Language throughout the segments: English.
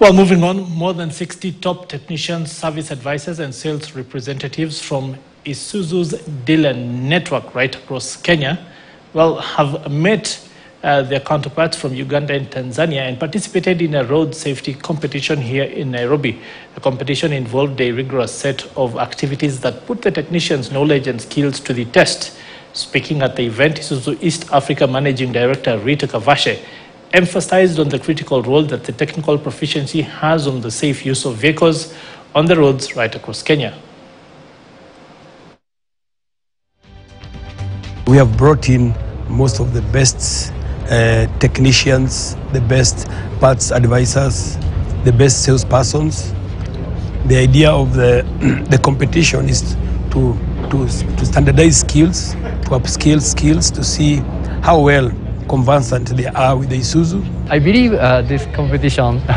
Well, moving on, more than 60 top technicians, service advisors, and sales representatives from Isuzu's dealer network right across Kenya, well, have met uh, their counterparts from Uganda and Tanzania and participated in a road safety competition here in Nairobi. The competition involved a rigorous set of activities that put the technicians' knowledge and skills to the test. Speaking at the event, Isuzu East Africa Managing Director Rita Kavashe emphasized on the critical role that the technical proficiency has on the safe use of vehicles on the roads right across Kenya. We have brought in most of the best uh, technicians, the best parts advisors, the best salespersons. The idea of the, the competition is to, to, to standardize skills, to upscale skills, to see how well conversant they are with the Isuzu. I believe uh, this competition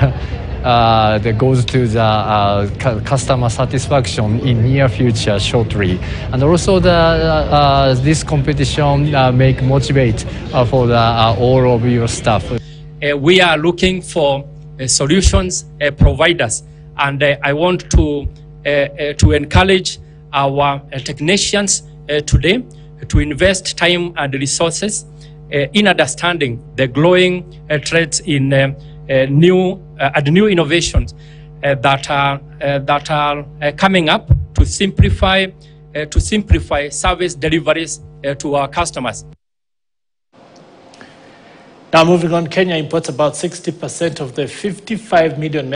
uh, that goes to the uh, customer satisfaction in near future shortly, and also the uh, this competition uh, make motivate uh, for the, uh, all of your staff. Uh, we are looking for uh, solutions uh, providers, and uh, I want to uh, uh, to encourage our uh, technicians uh, today to invest time and resources uh, in understanding the growing uh, threats in uh, uh, new uh, and new innovations uh, that are uh, that are uh, coming up to simplify uh, to simplify service deliveries uh, to our customers. Now, moving on, Kenya imports about 60% of the 55 million